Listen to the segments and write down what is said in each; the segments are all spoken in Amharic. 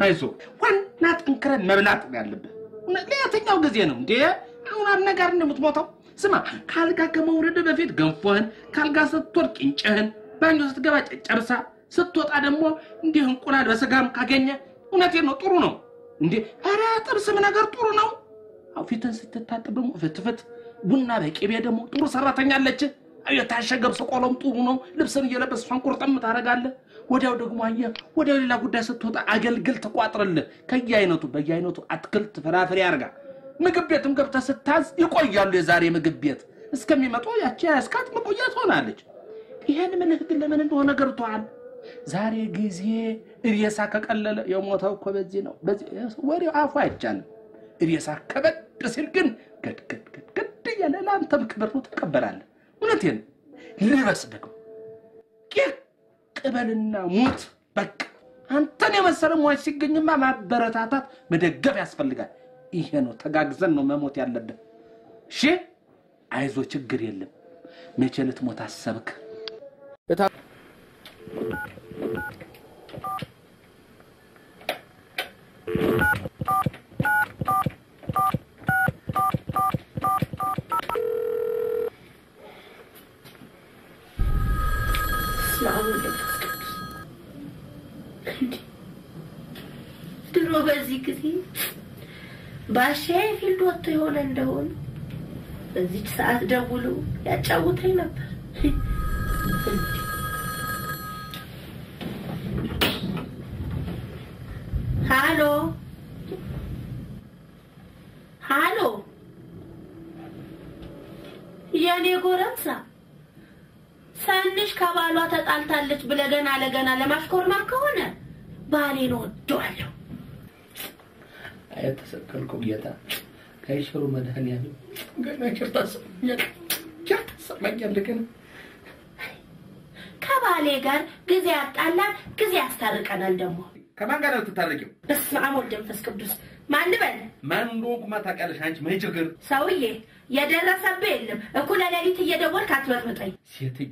አይዞህ ዋና ጠንክረን መብላት ያለብህ። ለየትኛው ጊዜ ነው እንዴ? አሁን አነጋር እንደምትሞተው ስማ፣ ካልጋ ከመውረድ በፊት ገንፎህን፣ ካልጋ ስትወርድ ቂንጭህን፣ ባኞ ስትገባ ጨጨብሳ፣ ስትወጣ ደግሞ እንዲህ እንቁላል በስጋም ካገኘ እውነቴን ነው ጥሩ ነው እንዴ። ኧረ ጥብስም ነገር ጥሩ ነው። አዎ ፊትን ስትታጠብ ደግሞ ፍትፍት፣ ቡና በቅቤ ደግሞ ጥሩ ሰራተኛ አለች። የታሸገ ቆሎም ጥሩ ነው። ልብስን እየለበስ ቁርጥም ታደርጋለህ። ወዲያው ደግሞ አየህ ወዲያው ሌላ ጉዳይ ስትወጣ አገልግል ትቋጥርልህ። ከየአይነቱ በየአይነቱ አትክልት ፍራፍሬ አድርጋ ምግብ ቤትም ገብተህ ስታዝ ይቆያሉ። የዛሬ ምግብ ቤት እስከሚመጡ ያቺ ያስካት መቆያ ትሆናለች። ይሄን ምልህ ግን ለምን እንደሆነ ገብቶሃል። ዛሬ ጊዜ ሬሳ ከቀለለ የሞተው እኮ በዚህ ነው። ወሬው አፉ አይቻልም። ሬሳ ከበድ ሲል ግን ገድገድገድገድ እያለ ለአንተም ክብር ነው ትቀበላለህ። እውነቴን ልበስ ደግሞ ቅበልና ሙት። በቃ አንተን የመሰለ ሟች ሲገኝማ ማበረታታት መደገፍ ያስፈልጋል። ይሄ ነው ተጋግዘን ነው መሞት ያለብን። እሺ አይዞ፣ ችግር የለም። መቼ ልትሞት አሰብክ? ድሮ በዚህ ጊዜ ባሻዬ field ወጥቶ የሆነ እንደሆነ በዚች ሰዓት ደውሎ ያጫውተኝ ነበር። ሃሎ ሃሎ፣ የኔ ጎረምሳ ሰንሽ ከባሏ ተጣልታለች ብለህ ገና ለገና ለማሽኮርማም ከሆነ ባሌን ወደዋለሁ። የተሰቀልከው ጌታ ከይሽሩ መድኃኒዓለም ገና ቸር ታሰማኛለህ፣ ቸር ታሰማኛለህ ገና ከባሌ ጋር ጊዜ ያጣላል፣ ጊዜ ያስታርቀናል። ደግሞ ከማን ጋር ነው የምትታረቂው? በስመ አብ ወወልድ ወመንፈስ ቅዱስ። ማን ልበል? ማን እንደሆንኩማ ታውቂያለሽ አንቺ። ምን ችግር ሰውዬ የደረሰብህ የለም። እኩለ ሌሊት እየደወልክ አትበጥብጠኝ። ሴትዮ፣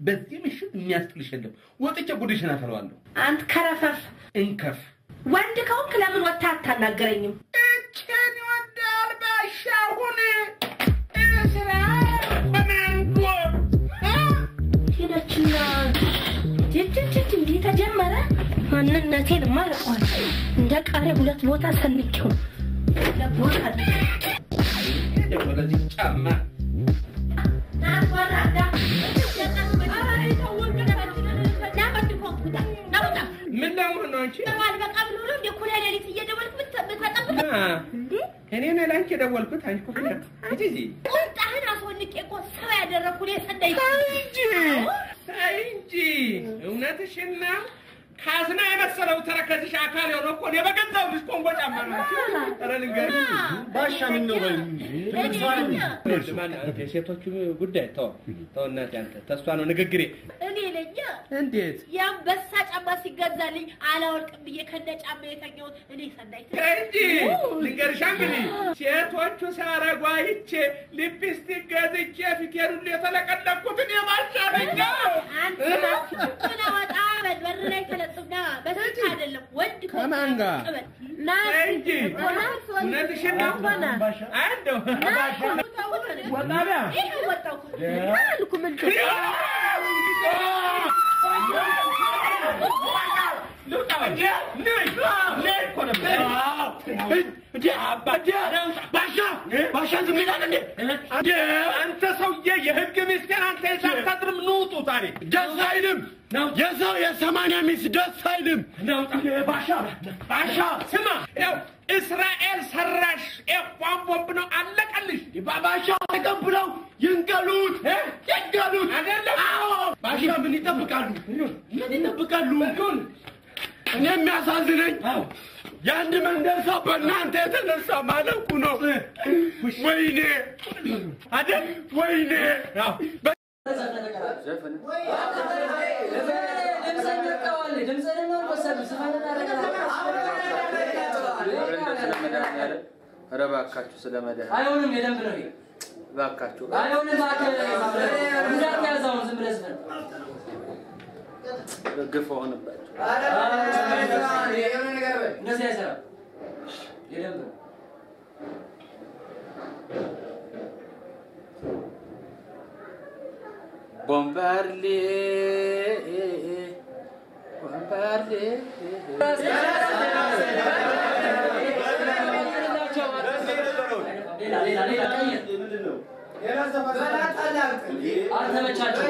በዚህ ምሽት የሚያስጥልሽ የለም። ወጥቼ ጉድሽን አፈለዋለሁ። አንተ ከረፈፍ እንከፍ ወንድ ከሆንክ ለምን ወጥተህ አታናገረኝም? እችን ይወዳል ባሻሁን ስራ በማንጎ ሄደችና ጅጅጅጅ እንዲህ ተጀመረ። ማንነቴን ማለቋል እንደ ቃሪ ሁለት ቦታ ሰንቼው ለቦታ ወደዚህ ጫማ ለመሆን ነው አንቺ? እኔ ነኝ ለአንቺ የደወልኩት። አንቺ ፍቅር እንጂ እዚህ ቁጣህን አስወንቄ እኮ ሰው ያደረኩ እኔ ሰንደይ እንጂ እንጂ እውነትሽን ነው። ካዝና የመሰለው ተረከዝሽ አካል የሆነ እኮ እኔ በገዛው ልጅ ኮንጎ ጫማ ነው። ኧረ ልንገርሽ ባሻ ምን ነው በል የሴቶቹ ጉዳይ ተው ተው፣ እናቴ አንተ ተስፋ ነው ንግግሬ። እኔ ነኝ እንዴት? የአንበሳ ጫማ ሲገዛልኝ አላወልቅም ብዬ ከነ ጫማ የተኛሁት እኔ ሰናይት እንጂ ልንገርሻ እንግዲህ ሴቶቹ አይቼ ሊፕስቲክ ገዝቼ ፊቴን ሁሉ የተለቀለኩት እኔ ወንድ ከማን ጋር? ና ተይ እንጂ እውነትሽን ነው። አያለሁ ወጣ ቢያ ይሄ ወጣው አልኩ ምን አንተ ሰውዬ የህግ ሚስቴር አንተ የሳታድርም ንውጡ ዛሬ ደስ አይልም። የሰው የሰማንያ ሚስት ደስ አይልም። ባሻ ባሻ ስማ እስራኤል ሰራሽ ኤፏን ቦምብ ነው አለቀልሽ። ባሻ ተቀብለው አይደለም። አዎ። ባሻ ምን ይጠብቃሉ? ምን ይጠብቃሉ? እኔ የሚያሳዝነኝ የአንድ መንደር ሰው በእናንተ የተነሳ ማለቁ ነው። ወይኔ! አይደል? ወይኔ እባካችሁ ስለ መድኃኒዓለም አይሆንም፣ የደንብ ነው እባካችሁ አይሆንም፣ ጉዳት ያዛውን ዝም ብለህ ዝፈን። ግፍ ሆንባቸው። እንደዚህ አይሰራም። የደንብ ነው። ቦምባርሌ ቦምባርሌ አልተመቻቸው፣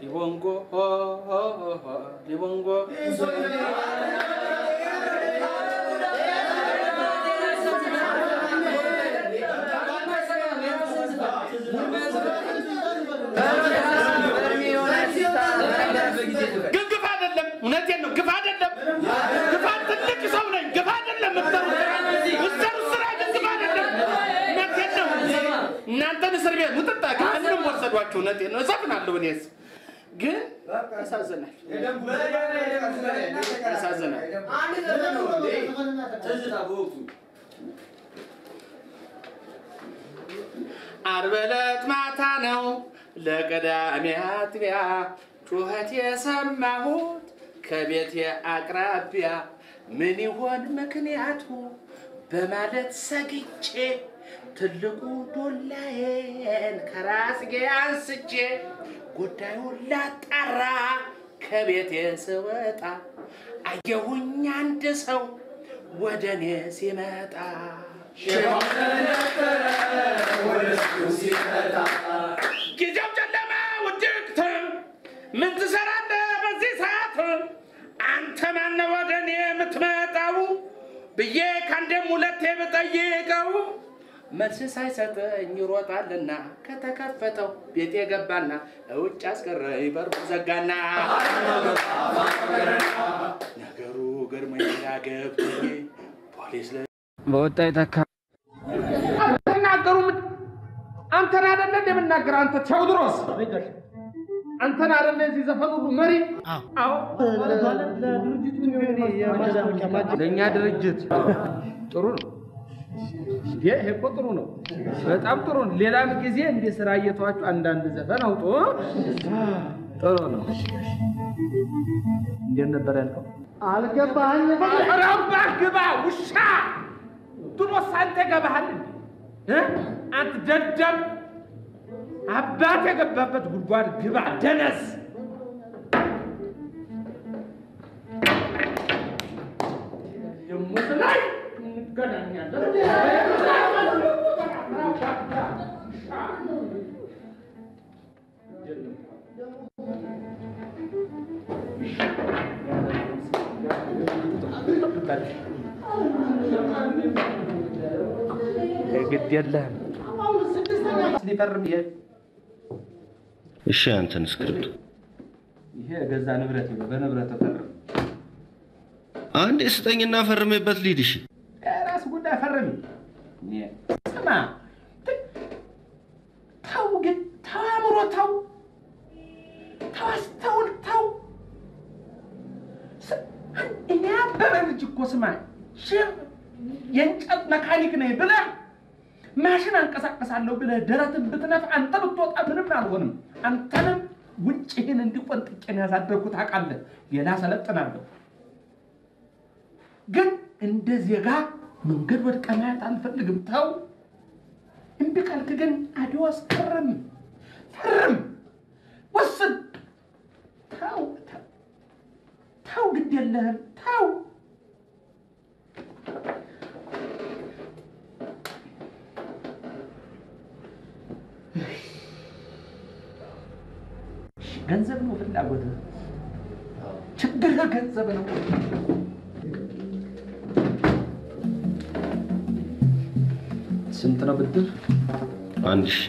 ሊቦንጎ ሊቦንጎ ግን ግፍ አይደለም። እውነቴን ነው። ግፍ አይደለም። ግፋት ትልቅ ሰው ነኝ። ግፍ አይደለም። ምሰሩ ስራ ግን ግፍ አይደለም። እውነቴን ነው። እናንተን እስር ቤት ሙጥጣ ከአንድም ወሰዷቸው። እውነቴን ነው። እሰፍናለሁ እኔስ ግን ያሳዝናል፣ ዓርብ ዕለት ማታ ነው ለቅዳሜ አጥቢያ። ጩኸት የሰማሁት ከቤቴ አቅራቢያ ምን ይሆን ምክንያቱ በማለት ሰግቼ ትልቁ ዶላዬን ከራስጌ አንስቼ ጉዳዩን ላጣራ ከቤቴ ስወጣ አየሁኝ አንድ ሰው ወደ እኔ ሲመጣ ጊዜው ጨለማ ውድቅት ምን ትሰራለህ በዚህ ሰዓት? አንተ ማነህ ወደ እኔ የምትመጣው ብዬ ከአንዴም ሁለቴ ብጠይቀው መልስ ሳይሰጠኝ ይሮጣልና ከተከፈተው ቤት የገባና ውጭ አስቀረኝ በሩ ዘጋና ነገሩ ገርሞኝ ገብቶኝ ፖሊስ ለ በወጣ የተካ አትናገሩ። አንተን አይደለ እንደምናገር አንተ ቴዎድሮስ አንተን አይደለ እዚህ ዘፈን ሁሉ መሪ? አዎ ለእኛ ድርጅት ጥሩ ነው። ይሄ እኮ ጥሩ ነው፣ በጣም ጥሩ ነው። ሌላም ጊዜ እንደ ስራ እየተዋችሁ አንዳንድ ዘፈን አውጡ። ጥሩ ነው። እንዴት ነበር ያልከው? ኧረ እባክህ ግባ ውሻ። ድሮስ አንተ ገባሃል? አንተ ደደብ አባት የገባበት ጉድጓድ ግባ ደነስ። ደግሞ ላይ እንገናኛለን። ግድ የለህም። ሊፈርም ይሄ እሺ አንተን ስክሪፕቱ ይሄ ገዛ ንብረት ነው። በንብረት ተፈርም። አንዴ ስጠኝና ፈርሜበት ልሂድ። እሺ ራስ ጉዳይ ፈርም። ስማ ተው፣ ግን ተው፣ አእምሮ ተው፣ ተው፣ አስተውል፣ ተው። ስ- አበበ ልጅ እኮ ስማ ሽር የእንጨት መካኒክ ነኝ ብለህ ማሽን አንቀሳቀሳለሁ ብለህ ደረትን ብትነፍ አንተ ብትወጣ ምንም አልሆንም። አንተንም ውጭህን እንዲቆንጥቄን ያሳደርኩት ታውቃለህ። ሌላ ሰለጥናለሁ ግን እንደ ዜጋ መንገድ ወድቀ ማየት አልፈልግም። ተው። እምቢ ካልክ ግን አዲዋስ ፈርም፣ ፈርም፣ ወስን። ተው፣ ተው፣ ተው፣ ግድ የለህም። ተው። ገንዘብ ነው ፍላጎትህ፣ ችግርህ ገንዘብ ነው። ስንት ነው ብድር? አንድ ሺህ